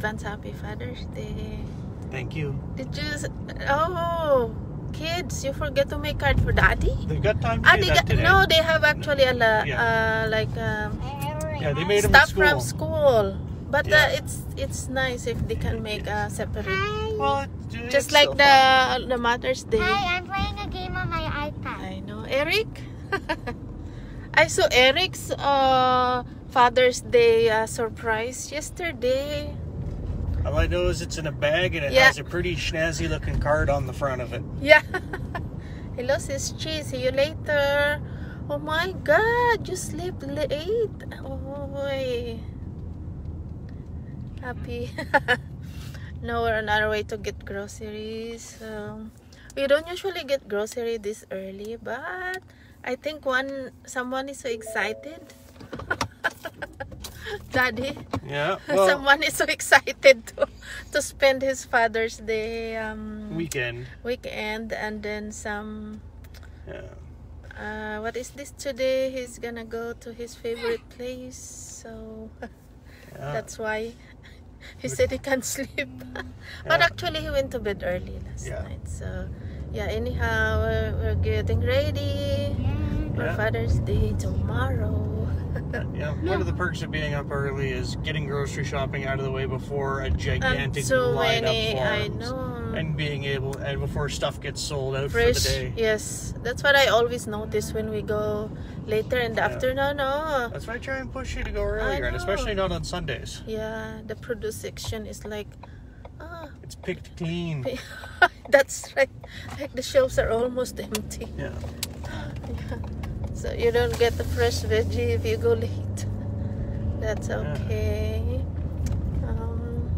advance happy Father's Day. Thank you. Did you? Oh, kids, you forget to make card for daddy. They've got time to Ah, do they that got, today. no, they have actually a la, Yeah. uh, like um, Yeah, they made them stuff at from school. school. But Yeah. uh, it's it's nice if they can make a separate, Well, it- it's just like still the fun. the Mother's Day. Hi, I'm playing a game on my iPad. I know, Eric. I saw Eric's uh, Father's Day uh, surprise yesterday. All I know is it's in a bag and it Yeah. has a pretty snazzy looking card on the front of it. Yeah. he lost his cheese. See you later. Oh my god, you sleep late. Oh boy. Happy. now we're on our way to get groceries. Um, we don't usually get grocery this early, but I think one someone is so excited. Daddy. Yeah. Well, someone is so excited to, to spend his Father's Day um, weekend. weekend and then some Yeah. uh, what is this today he's gonna go to his favorite place so Yeah. that's why he said he can't sleep but Yeah. actually he went to bed early last Yeah. night so yeah anyhow we're, we're getting ready for father's day tomorrow Yeah, one of the perks of being up early is getting grocery shopping out of the way before a and gigantic so line many i know And being able, and before stuff gets sold out for the day. yes that's what i always notice when we go later in the Yeah. afternoon oh That's why I try and push you to go earlier, and especially not on Sundays. yeah the produce section is like ah It's picked clean. that's right like the shelves are almost empty Yeah. so you don't get the fresh veggie if you go late that's Yeah. okay um,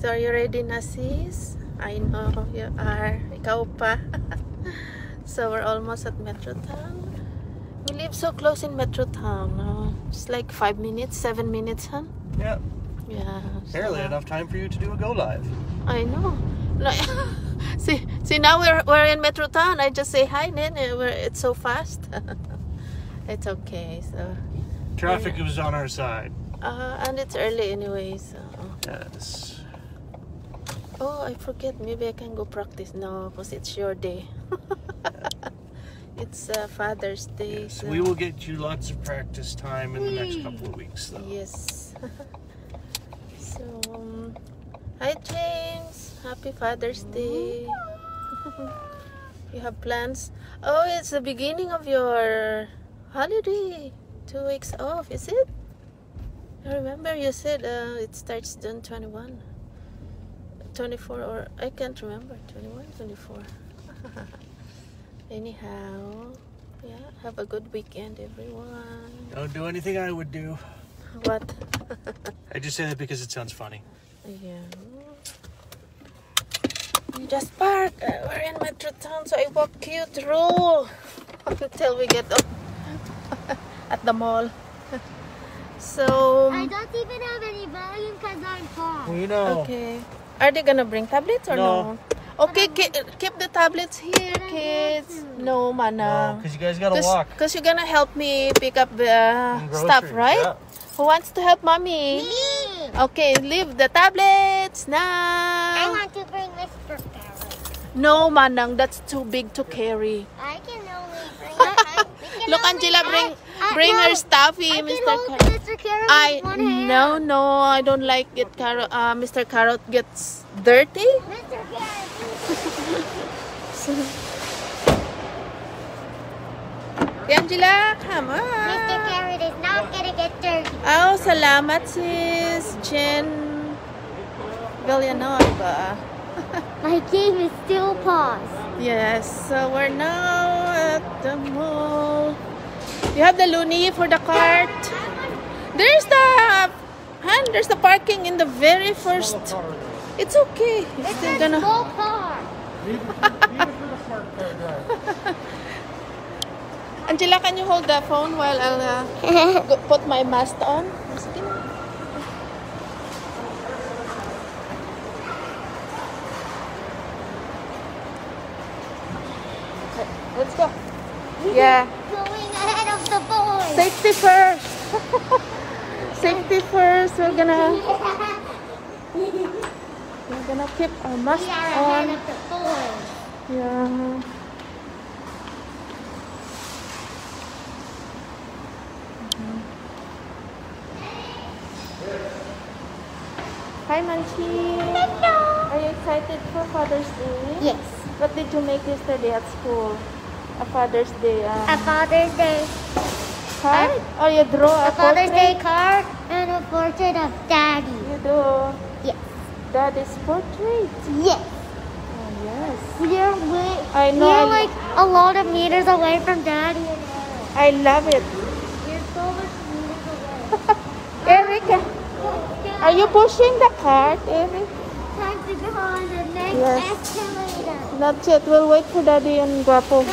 so are you ready nasis I know you are ikaw pa so we're almost at Metrotown we live so close in Metrotown no? it's like five minutes seven minutes huh Yeah. yeah Barely so- enough time for you to do a go live. I know. No, see, see now we're we're in Metrotown. I just say hi, Nene. We're, it's so fast. it's okay. So, Traffic was on our side. uh, and it's early anyway. So, Yes. oh, I forget. Maybe I can go practice. now because it's your day. it's uh, Father's Day. Yes. so- We will get you lots of practice time in the next couple of weeks, though. Yes. so, um, hi James. Happy Father's Day. you have plans? Oh, it's the beginning of your holiday. Two weeks off, is it? I remember you said uh, it starts June 21. 24 or I can't remember. 21, 24. Anyhow, yeah, have a good weekend, everyone. Don't do anything I would do. What? I just say that because it sounds funny. yeah. You just park. Uh, we're in Metrotown, so I walk you through until we get up at the mall. so, I don't even have any volume because I'm far. We know. okay. Are they gonna bring tablets or no? No. Okay, ki- keep the tablets here, kids. No, mana. because you guys gotta walk. Because you're gonna help me pick up the stuff, right? yeah. Who wants to help mommy? Me! Okay, leave the tablets I now. want to bring Mr. Carrot. No, Manang, that's too big to carry. I can only bring. I, I, can Look, Angela, bring I- I- bring no, her stuffy, I Mr. Carrot. Mr. Carrot I with one hand. no no, I don't like it. Carrot, uh, Mr. Carrot gets dirty. Mr. Carrot. Angela, come Mr. on. Carrot is not gonna get dirty. Oh, salamat sis, Jen Villanueva. My game is still paused. Yes, so we're now at the mall. You have the loonie for the cart. There's the hand. There's the parking in the very first. It's okay. It's It's still a gonna. small car. Angela, can you hold the phone while I'll uh, put my mask on? Let's go. Yeah. Going ahead of the boys. Safety first. Safety first. We're gonna. we're gonna keep our We mask are ahead on. of the boys. Yeah. Hi, Manchi. Hello. Are you excited for Father's Day? Yes. What did you make yesterday at school? A Father's Day um, A Father's Day. card? oh, you draw a, A Father's Day portrait? card and a portrait of Daddy. You do Yes. Daddy's portrait. Yes. Oh, yes. We're way, I know, We're like a lot of meters away from Daddy. I love it. We're so much meters away. Eric, are you pushing the cart, Eric? Time to go on the next Yes. escalator. Not yet. We'll wait for Daddy and Guapo.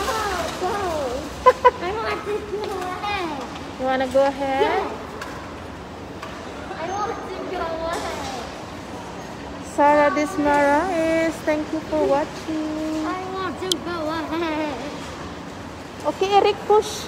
I want to go ahead. You wanna go ahead? Yes. I want to go ahead. Sarah Dismara is thank you for watching. I want to go ahead. Okay, Eric, push.